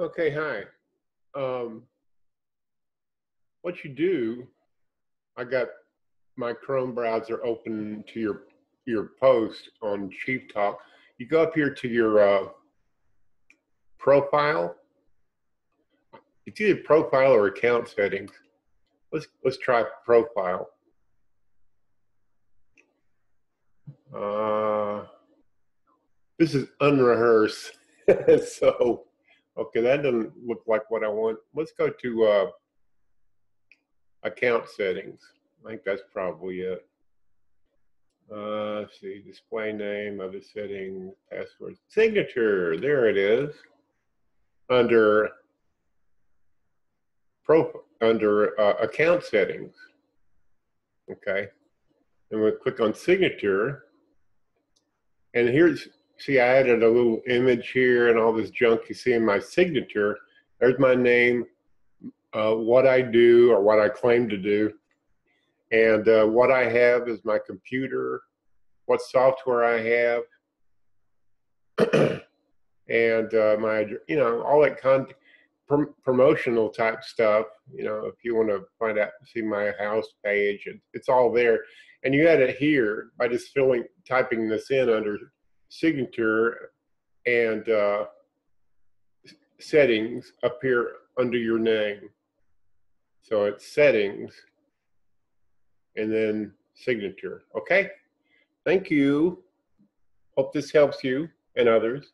Okay, hi. Um, what you do, I got my Chrome browser open to your your post on Chief Talk. You go up here to your uh, profile. It's either profile or account settings. Let's let's try profile. Uh, this is unrehearsed, so Okay, that doesn't look like what I want. Let's go to uh, account settings. I think that's probably it. Uh, let's see, display name, other settings, password, signature. There it is. Under pro, under uh, account settings. Okay, and we'll click on signature. And here's see, I added a little image here and all this junk you see in my signature. There's my name, uh, what I do or what I claim to do. And uh, what I have is my computer, what software I have, and uh, my, you know, all that content, prom promotional type stuff. You know, if you want to find out, see my house page, it, it's all there. And you add it here by just filling, typing this in under signature and uh, settings appear under your name. So it's settings and then signature. Okay? Thank you. Hope this helps you and others.